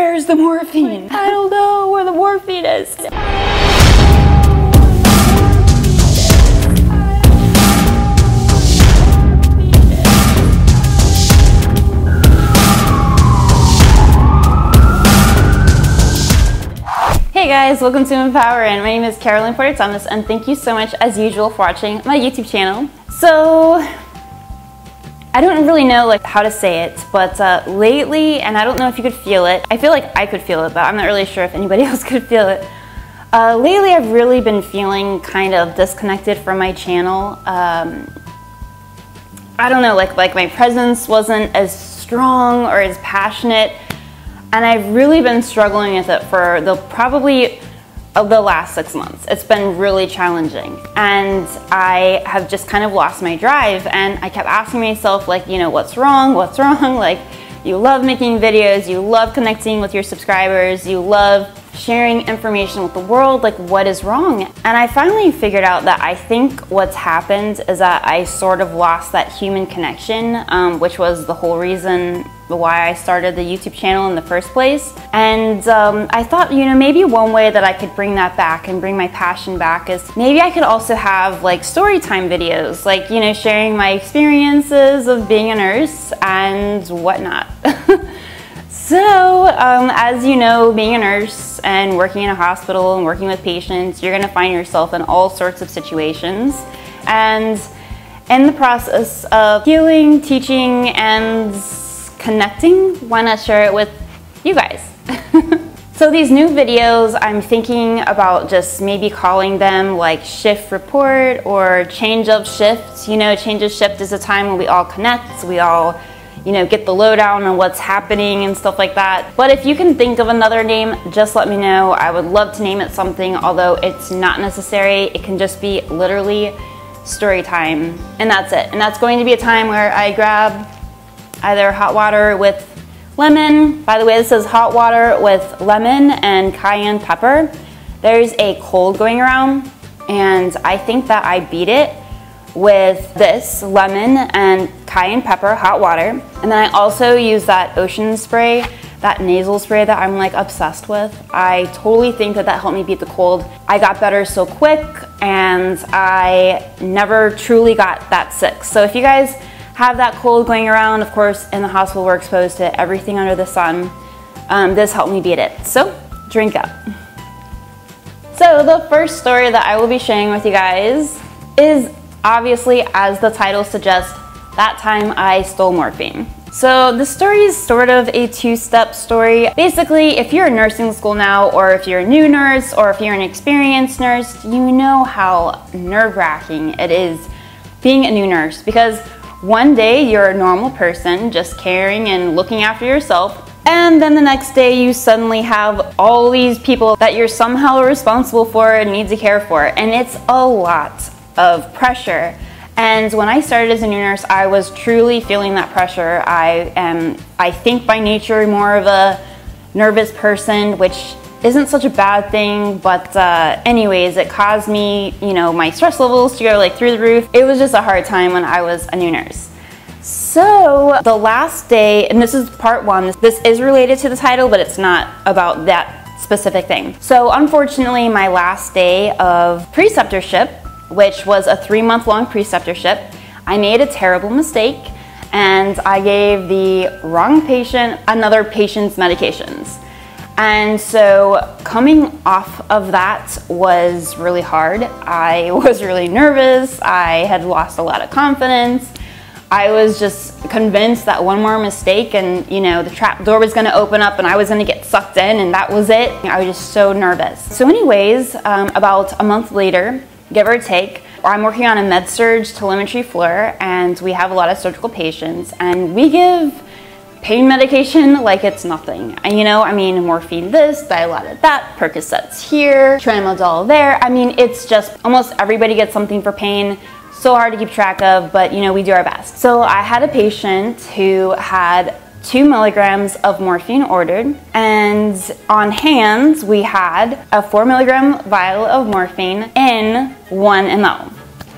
Where's the morphine? I don't know where the morphine is. Hey guys, welcome to EmpoweRN my name is Carolyn Porter Thomas and thank you so much as usual for watching my YouTube channel. So, I don't really know like how to say it, but uh, lately, and I don't know if you could feel it, I feel like I could feel it, but I'm not really sure if anybody else could feel it. Uh, lately, I've really been feeling kind of disconnected from my channel. Um, I don't know, like like my presence wasn't as strong or as passionate and I've really been struggling with it for the probably the last six months. It's been really challenging. And I have just kind of lost my drive. And I kept asking myself, like, you know, what's wrong? What's wrong? Like, you love making videos, you love connecting with your subscribers, you love sharing information with the world, like what is wrong? And I finally figured out that I think what's happened is that I sort of lost that human connection, um, which was the whole reason why I started the YouTube channel in the first place. And um, I thought, you know, maybe one way that I could bring that back and bring my passion back is maybe I could also have like story time videos, like, you know, sharing my experiences of being a nurse and whatnot. so, um, as you know, being a nurse and working in a hospital and working with patients, you're gonna find yourself in all sorts of situations. And in the process of healing, teaching, and connecting, why not share it with you guys? so these new videos, I'm thinking about just maybe calling them like shift report or change of shift. You know, change of shift is a time when we all connect, we all you know, get the lowdown on what's happening and stuff like that. But if you can think of another name, just let me know. I would love to name it something, although it's not necessary. It can just be literally story time, and that's it. And that's going to be a time where I grab either hot water with lemon. By the way, this is hot water with lemon and cayenne pepper. There's a cold going around and I think that I beat it with this lemon and cayenne pepper hot water. And then I also use that ocean spray, that nasal spray that I'm like obsessed with. I totally think that that helped me beat the cold. I got better so quick and I never truly got that sick. So if you guys have that cold going around. Of course, in the hospital, we're exposed to everything under the sun. Um, this helped me beat it. So, drink up. So, the first story that I will be sharing with you guys is obviously, as the title suggests, that time I stole morphine. So the story is sort of a two-step story. Basically, if you're in nursing school now, or if you're a new nurse, or if you're an experienced nurse, you know how nerve-wracking it is being a new nurse because one day you're a normal person, just caring and looking after yourself, and then the next day you suddenly have all these people that you're somehow responsible for and need to care for, and it's a lot of pressure. And when I started as a new nurse, I was truly feeling that pressure. I am, I think by nature, more of a nervous person, which isn't such a bad thing, but uh, anyways, it caused me, you know, my stress levels to go like through the roof. It was just a hard time when I was a new nurse. So the last day, and this is part one, this is related to the title, but it's not about that specific thing. So unfortunately, my last day of preceptorship, which was a three month long preceptorship, I made a terrible mistake and I gave the wrong patient another patient's medications. And so coming off of that was really hard. I was really nervous. I had lost a lot of confidence. I was just convinced that one more mistake and you know the trap door was going to open up and I was going to get sucked in and that was it. I was just so nervous. So anyways, um, about a month later, give or take, I'm working on a med-surg telemetry floor and we have a lot of surgical patients and we give pain medication like it's nothing. And you know, I mean, morphine this, dilaudid that, Percocets here, tramadol there. I mean, it's just almost everybody gets something for pain. So hard to keep track of, but you know, we do our best. So I had a patient who had two milligrams of morphine ordered, and on hand we had a four milligram vial of morphine in one ml.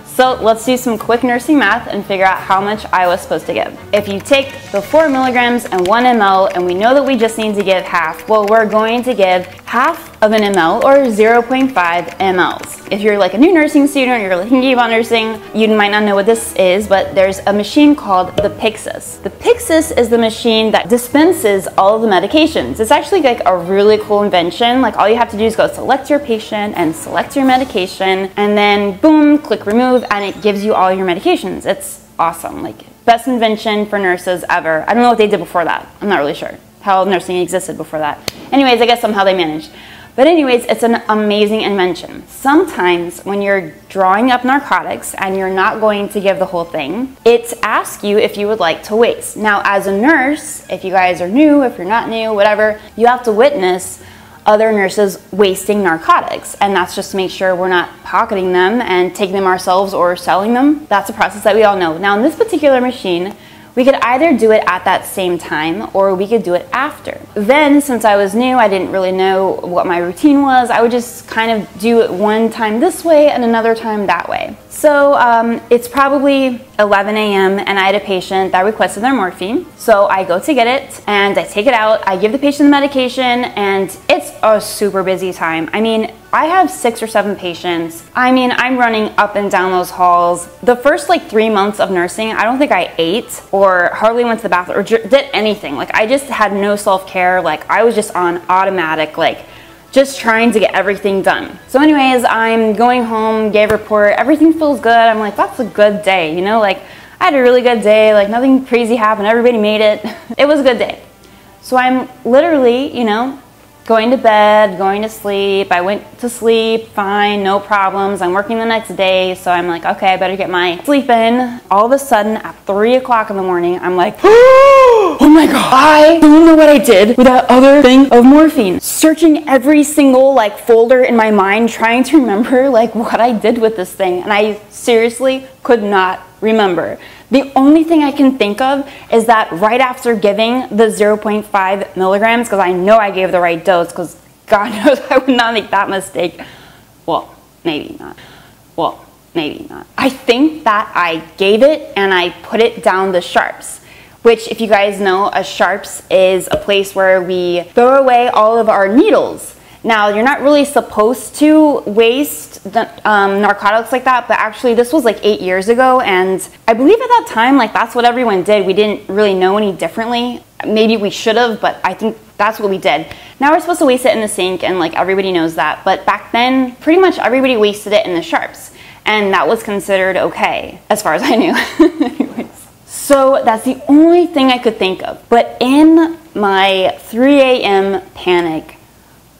So let's do some quick nursing math and figure out how much I was supposed to give. If you take the 4 milligrams and 1 ml and we know that we just need to give half, well we're going to give half of an ml or 0.5 mLs. If you're like a new nursing student or you're thinking about nursing, you might not know what this is, but there's a machine called the Pyxis. The Pyxis is the machine that dispenses all of the medications. It's actually like a really cool invention. Like all you have to do is go select your patient and select your medication and then boom, click remove and it gives you all your medications. It's awesome. Like best invention for nurses ever. I don't know what they did before that. I'm not really sure how nursing existed before that. Anyways, I guess somehow they managed. But anyways, it's an amazing invention. Sometimes when you're drawing up narcotics and you're not going to give the whole thing, it asks you if you would like to waste. Now, as a nurse, if you guys are new, if you're not new, whatever, you have to witness other nurses wasting narcotics. And that's just to make sure we're not pocketing them and taking them ourselves or selling them. That's a process that we all know. Now, in this particular machine, we could either do it at that same time or we could do it after. Then, since I was new, I didn't really know what my routine was. I would just kind of do it one time this way and another time that way. So um, it's probably 11 a.m. and I had a patient that requested their morphine. So I go to get it and I take it out. I give the patient the medication and it's a super busy time. I mean, I have six or seven patients. I mean, I'm running up and down those halls. The first like three months of nursing, I don't think I ate or hardly went to the bathroom or did anything. Like I just had no self-care. Like I was just on automatic, like just trying to get everything done. So anyways, I'm going home, gave report, everything feels good. I'm like, that's a good day, you know, like I had a really good day, like nothing crazy happened, everybody made it. it was a good day. So I'm literally, you know, going to bed, going to sleep. I went to sleep, fine, no problems. I'm working the next day, so I'm like, okay, I better get my sleep in. All of a sudden, at three o'clock in the morning, I'm like, oh my god, I don't know what I did with that other thing of morphine. Searching every single like folder in my mind, trying to remember like what I did with this thing, and I seriously could not remember. The only thing I can think of is that right after giving the 0.5 milligrams, because I know I gave the right dose, because God knows I would not make that mistake. Well, maybe not. Well, maybe not. I think that I gave it and I put it down the sharps which if you guys know, a sharps is a place where we throw away all of our needles. Now, you're not really supposed to waste um, narcotics like that, but actually this was like eight years ago, and I believe at that time, like that's what everyone did. We didn't really know any differently. Maybe we should have, but I think that's what we did. Now we're supposed to waste it in the sink, and like everybody knows that, but back then, pretty much everybody wasted it in the sharps, and that was considered okay, as far as I knew. So that's the only thing I could think of. But in my 3 a.m. panic,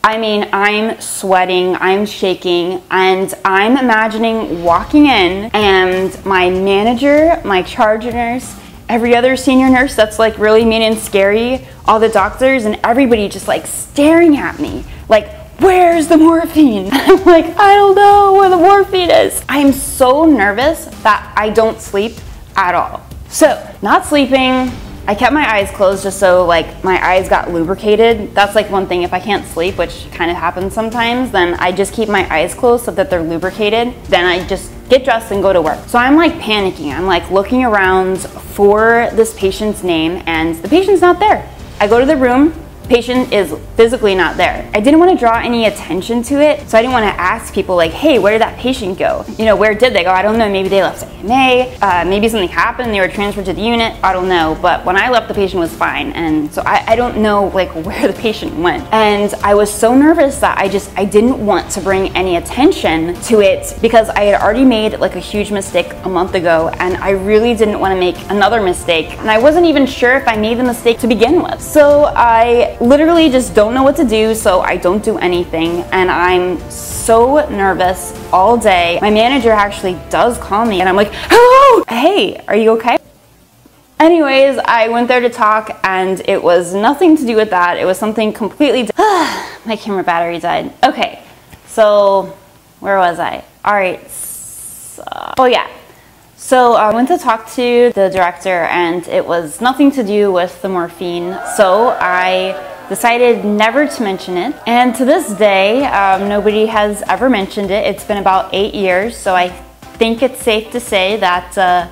I mean, I'm sweating, I'm shaking, and I'm imagining walking in and my manager, my charge nurse, every other senior nurse that's like really mean and scary, all the doctors and everybody just like staring at me, like, where's the morphine? I'm like, I don't know where the morphine is. I'm so nervous that I don't sleep at all. So, not sleeping, I kept my eyes closed just so like my eyes got lubricated. That's like one thing if I can't sleep, which kind of happens sometimes, then I just keep my eyes closed so that they're lubricated. Then I just get dressed and go to work. So I'm like panicking. I'm like looking around for this patient's name and the patient's not there. I go to the room, patient is physically not there. I didn't want to draw any attention to it, so I didn't want to ask people like, hey, where did that patient go? You know, where did they go? I don't know, maybe they left AMA, uh, maybe something happened, they were transferred to the unit, I don't know, but when I left, the patient was fine, and so I, I don't know like where the patient went. And I was so nervous that I just, I didn't want to bring any attention to it because I had already made like a huge mistake a month ago, and I really didn't want to make another mistake, and I wasn't even sure if I made the mistake to begin with. So I literally just don't know what to do, so I don't do anything. And I'm so nervous all day. My manager actually does call me and I'm like, hello, hey, are you okay? Anyways, I went there to talk and it was nothing to do with that. It was something completely, my camera battery died. Okay, so where was I? All right, so, oh yeah. So uh, I went to talk to the director and it was nothing to do with the morphine. So I decided never to mention it. And to this day, um, nobody has ever mentioned it. It's been about eight years, so I think it's safe to say that uh,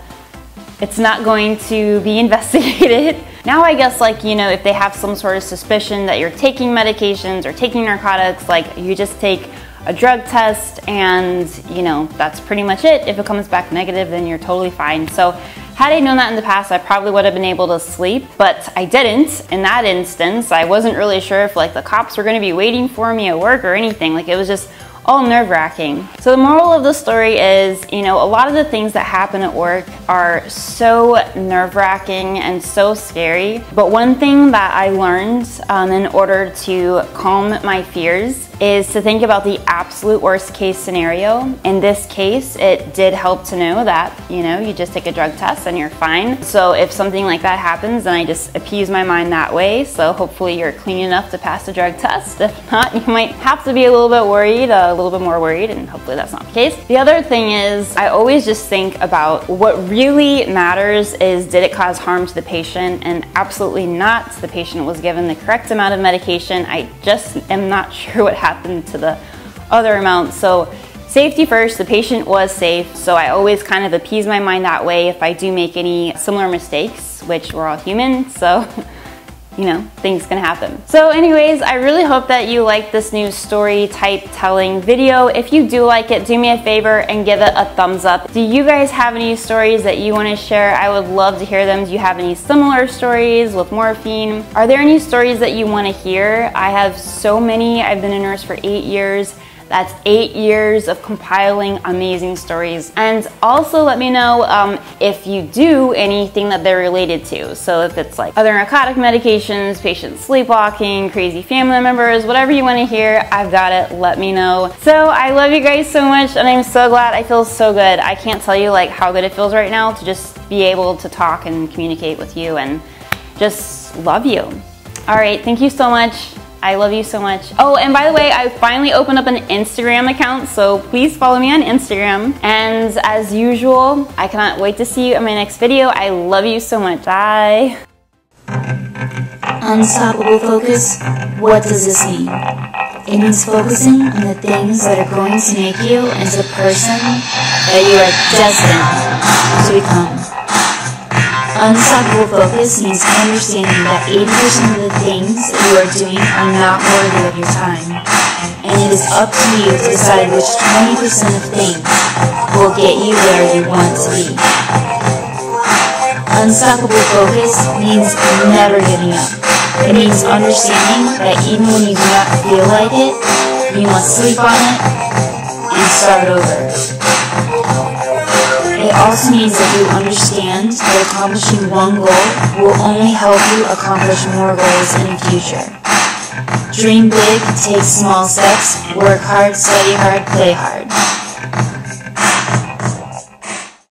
it's not going to be investigated. now I guess like, you know, if they have some sort of suspicion that you're taking medications or taking narcotics, like you just take a drug test and you know, that's pretty much it. If it comes back negative, then you're totally fine. So had I known that in the past, I probably would have been able to sleep, but I didn't. In that instance, I wasn't really sure if like the cops were gonna be waiting for me at work or anything. Like it was just all nerve wracking. So the moral of the story is, you know, a lot of the things that happen at work are so nerve wracking and so scary. But one thing that I learned um, in order to calm my fears is to think about the absolute worst case scenario. In this case, it did help to know that, you know, you just take a drug test and you're fine. So if something like that happens, then I just appease my mind that way. So hopefully you're clean enough to pass the drug test. If not, you might have to be a little bit worried, a little bit more worried, and hopefully that's not the case. The other thing is, I always just think about what really matters is did it cause harm to the patient? And absolutely not. The patient was given the correct amount of medication. I just am not sure what happened to the other amount. So safety first, the patient was safe. So I always kind of appease my mind that way if I do make any similar mistakes, which we're all human. So you know, things can happen. So anyways, I really hope that you like this new story type telling video. If you do like it, do me a favor and give it a thumbs up. Do you guys have any stories that you want to share? I would love to hear them. Do you have any similar stories with morphine? Are there any stories that you want to hear? I have so many. I've been a nurse for eight years that's eight years of compiling amazing stories. And also let me know um, if you do anything that they're related to. So if it's like other narcotic medications, patient sleepwalking, crazy family members, whatever you want to hear, I've got it. Let me know. So I love you guys so much and I'm so glad. I feel so good. I can't tell you like how good it feels right now to just be able to talk and communicate with you and just love you. All right, thank you so much. I love you so much. Oh, and by the way, I finally opened up an Instagram account, so please follow me on Instagram. And as usual, I cannot wait to see you in my next video. I love you so much. Bye. Unstoppable focus, what does this mean? It means focusing on the things that are going to make you into the person that you are destined to become. Unstoppable focus means understanding that 80% of the things you are doing are not worthy of your time. And it is up to you to decide which 20% of things will get you where you want to be. Unstoppable focus means never giving up. It means understanding that even when you do not feel like it, you must sleep on it and start over. It also means that you understand that accomplishing one goal will only help you accomplish more goals in the future. Dream big, take small steps, work hard, study hard, play hard.